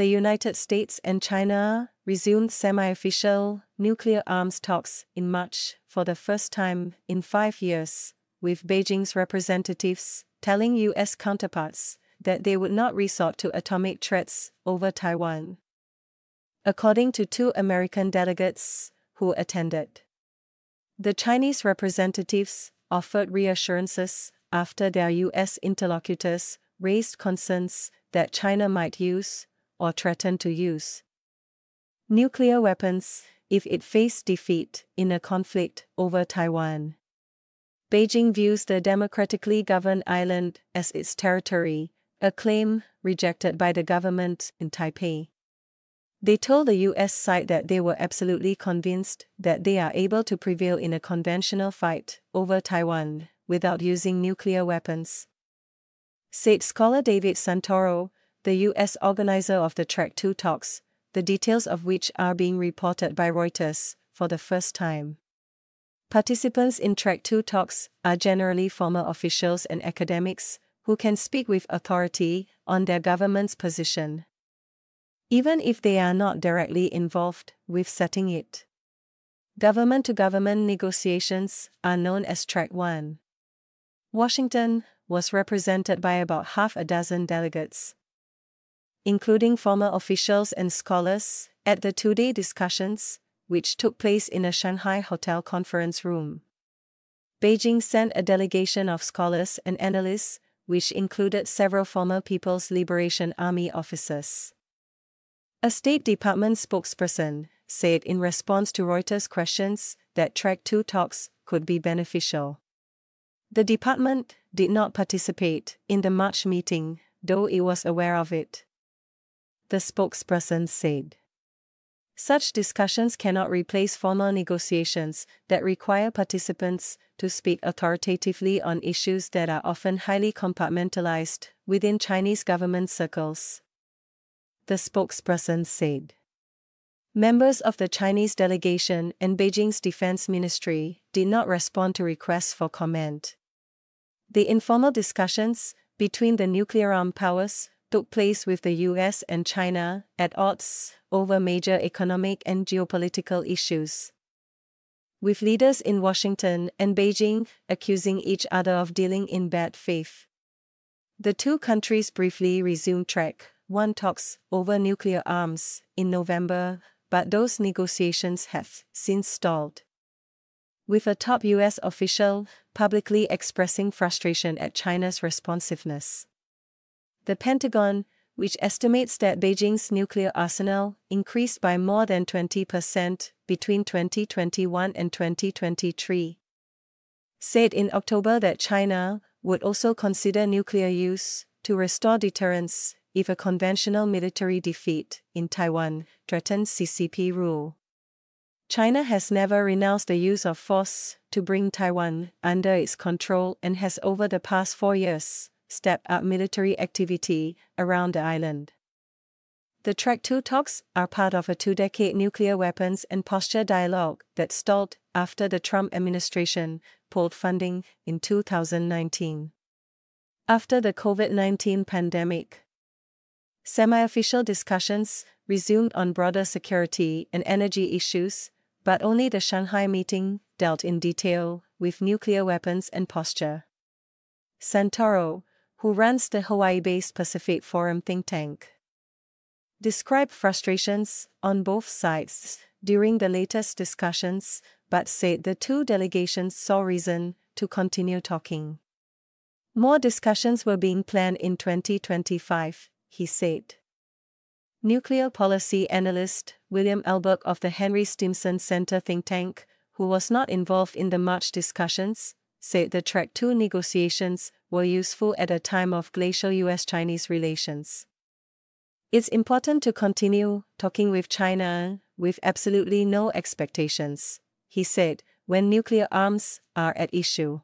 the United States and China resumed semi official nuclear arms talks in March for the first time in five years, with Beijing's representatives telling U.S. counterparts that they would not resort to atomic threats over Taiwan. According to two American delegates who attended, the Chinese representatives offered reassurances after their U.S. interlocutors raised concerns that China might use, or threaten to use, nuclear weapons if it faced defeat in a conflict over Taiwan. Beijing views the democratically governed island as its territory, a claim rejected by the government in Taipei. They told the US side that they were absolutely convinced that they are able to prevail in a conventional fight over Taiwan without using nuclear weapons. Said scholar David Santoro, the US organizer of the Track 2 talks, the details of which are being reported by Reuters for the first time. Participants in Track 2 talks are generally former officials and academics who can speak with authority on their government's position even if they are not directly involved with setting it. Government to government negotiations are known as Track 1. Washington was represented by about half a dozen delegates, including former officials and scholars, at the two day discussions, which took place in a Shanghai hotel conference room. Beijing sent a delegation of scholars and analysts, which included several former People's Liberation Army officers. A State Department spokesperson said in response to Reuters' questions that Track 2 talks could be beneficial. The department did not participate in the March meeting, though it was aware of it. The spokesperson said. Such discussions cannot replace formal negotiations that require participants to speak authoritatively on issues that are often highly compartmentalized within Chinese government circles the spokesperson said. Members of the Chinese delegation and Beijing's defense ministry did not respond to requests for comment. The informal discussions between the nuclear armed powers took place with the US and China at odds over major economic and geopolitical issues. With leaders in Washington and Beijing accusing each other of dealing in bad faith. The two countries briefly resumed track one talks over nuclear arms in November, but those negotiations have since stalled. With a top US official publicly expressing frustration at China's responsiveness. The Pentagon, which estimates that Beijing's nuclear arsenal increased by more than 20% between 2021 and 2023, said in October that China would also consider nuclear use to restore deterrence if a conventional military defeat in Taiwan threatens CCP rule. China has never renounced the use of force to bring Taiwan under its control and has over the past four years stepped up military activity around the island. The Track 2 talks are part of a two decade nuclear weapons and posture dialogue that stalled after the Trump administration pulled funding in 2019. After the COVID 19 pandemic, Semi official discussions resumed on broader security and energy issues, but only the Shanghai meeting dealt in detail with nuclear weapons and posture. Santoro, who runs the Hawaii based Pacific Forum think tank, described frustrations on both sides during the latest discussions, but said the two delegations saw reason to continue talking. More discussions were being planned in 2025, he said. Nuclear policy analyst William Alberque of the Henry Stimson Center think tank, who was not involved in the March discussions, said the Track 2 negotiations were useful at a time of glacial US Chinese relations. It's important to continue talking with China with absolutely no expectations, he said, when nuclear arms are at issue.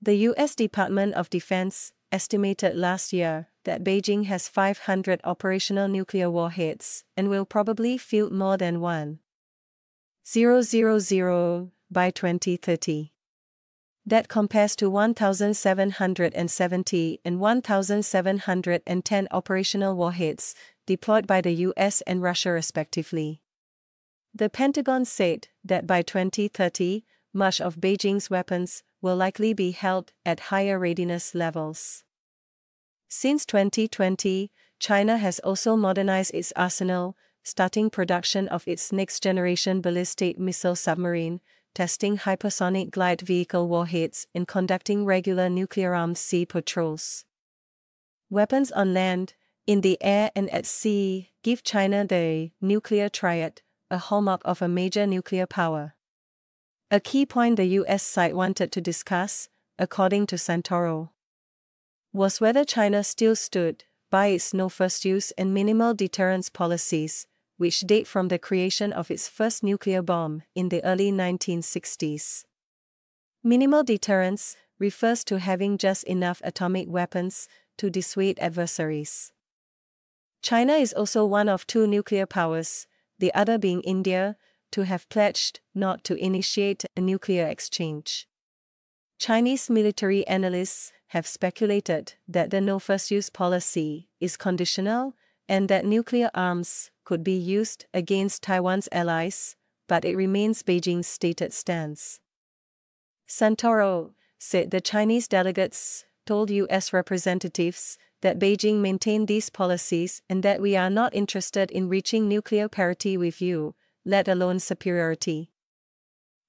The US Department of Defense estimated last year that Beijing has 500 operational nuclear warheads and will probably field more than one. 000 by 2030. That compares to 1,770 and 1,710 operational warheads deployed by the US and Russia respectively. The Pentagon said that by 2030, much of Beijing's weapons will likely be held at higher readiness levels. Since 2020, China has also modernized its arsenal, starting production of its next generation ballistic missile submarine, testing hypersonic glide vehicle warheads, and conducting regular nuclear armed sea patrols. Weapons on land, in the air, and at sea give China the nuclear triad, a hallmark of a major nuclear power. A key point the US side wanted to discuss, according to Santoro, was whether China still stood by its no first use and minimal deterrence policies, which date from the creation of its first nuclear bomb in the early 1960s. Minimal deterrence refers to having just enough atomic weapons to dissuade adversaries. China is also one of two nuclear powers, the other being India, to have pledged not to initiate a nuclear exchange. Chinese military analysts have speculated that the no first use policy is conditional and that nuclear arms could be used against Taiwan's allies, but it remains Beijing's stated stance. Santoro said the Chinese delegates told U.S. representatives that Beijing maintained these policies and that we are not interested in reaching nuclear parity with you, let alone superiority.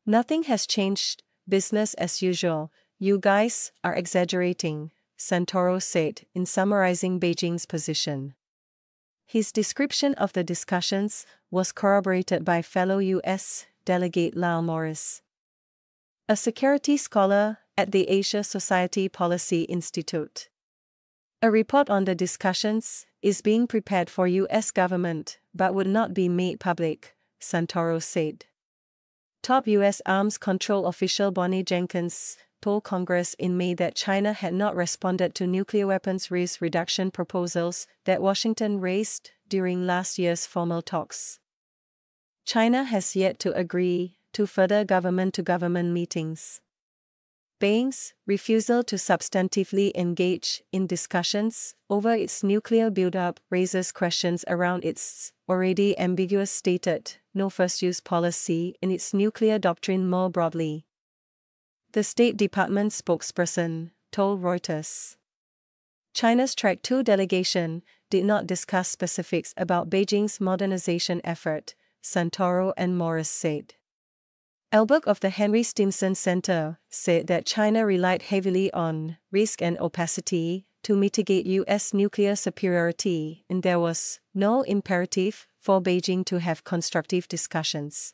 Nothing has changed, business as usual, you guys are exaggerating, Santoro said in summarizing Beijing's position. His description of the discussions was corroborated by fellow U.S. Delegate Lyle Morris. A security scholar at the Asia Society Policy Institute. A report on the discussions is being prepared for US government but would not be made public, Santoro said. Top US arms control official Bonnie Jenkins told Congress in May that China had not responded to nuclear weapons risk reduction proposals that Washington raised during last year's formal talks. China has yet to agree to further government to government meetings. Beijing's refusal to substantively engage in discussions over its nuclear buildup raises questions around its already ambiguous stated no first use policy in its nuclear doctrine more broadly. The State Department spokesperson told Reuters. China's Track 2 delegation did not discuss specifics about Beijing's modernization effort, Santoro and Morris said. Alberque of the Henry Stimson Center said that China relied heavily on risk and opacity to mitigate U.S. nuclear superiority, and there was no imperative for Beijing to have constructive discussions.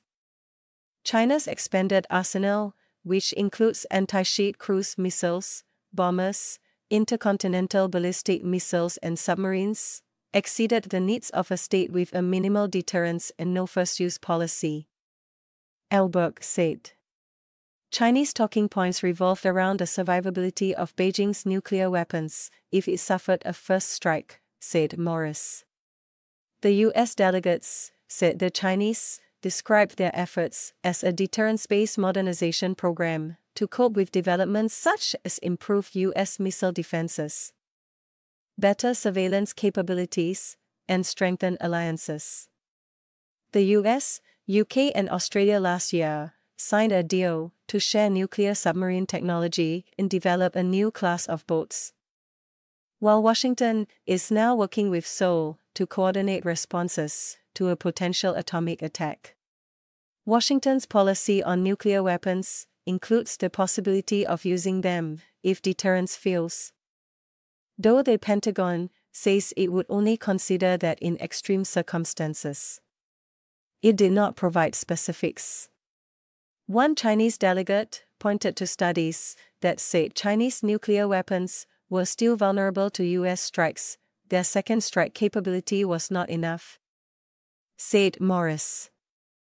China's expanded arsenal, which includes anti ship cruise missiles, bombers, intercontinental ballistic missiles, and submarines, exceeded the needs of a state with a minimal deterrence and no first use policy. Alberque said. Chinese talking points revolved around the survivability of Beijing's nuclear weapons if it suffered a first strike, said Morris. The US delegates said the Chinese described their efforts as a deterrence based modernization program to cope with developments such as improved US missile defenses, better surveillance capabilities, and strengthened alliances. The US UK and Australia last year signed a deal to share nuclear submarine technology and develop a new class of boats. While Washington is now working with Seoul to coordinate responses to a potential atomic attack. Washington's policy on nuclear weapons includes the possibility of using them if deterrence fails. Though the Pentagon says it would only consider that in extreme circumstances. It did not provide specifics. One Chinese delegate pointed to studies that said Chinese nuclear weapons were still vulnerable to US strikes, their second strike capability was not enough. Said Morris.